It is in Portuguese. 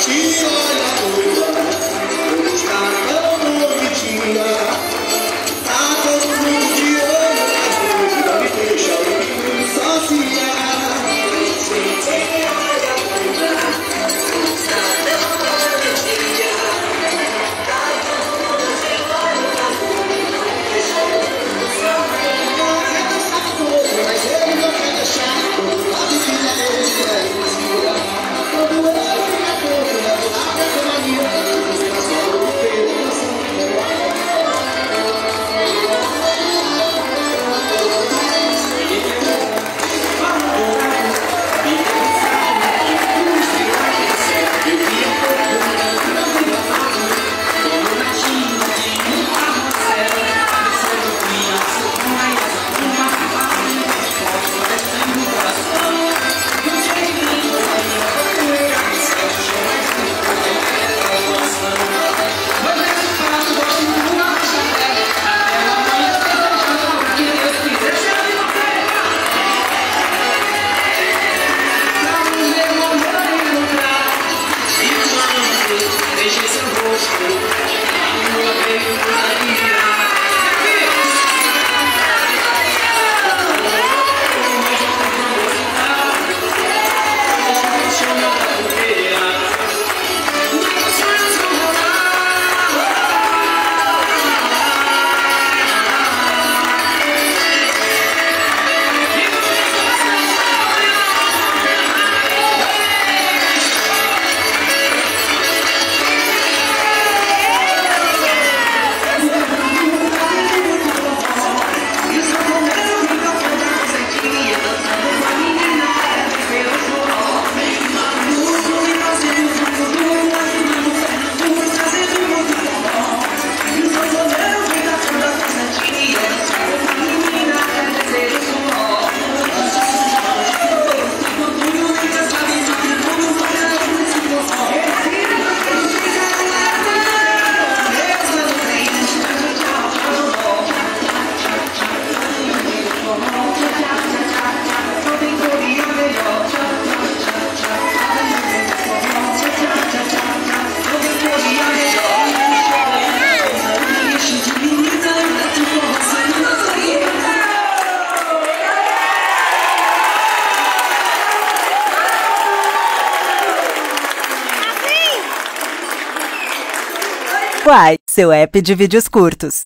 Jesus. Quai, seu app de vídeos curtos.